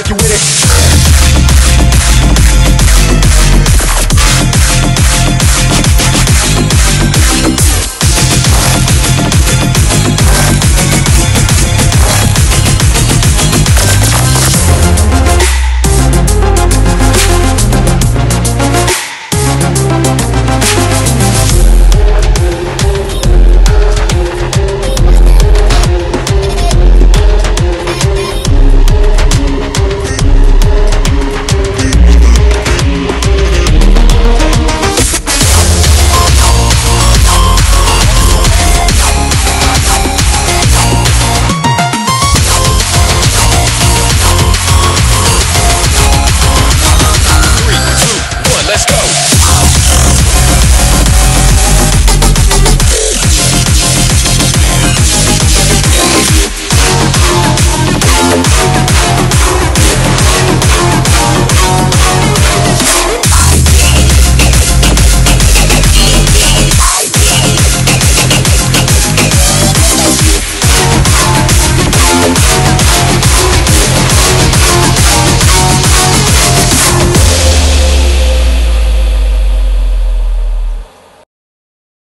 if you with it.